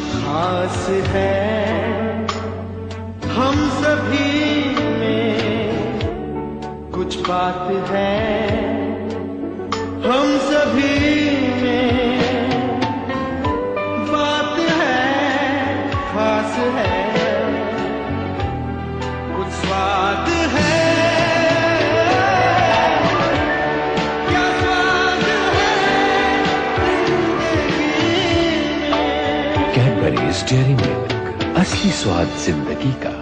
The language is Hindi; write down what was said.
खास है। हम सभी में कुछ बात है। हम सभी में बात है, खास है। में कैडबरीज डेयरी मिल्क असली स्वाद ज़िंदगी का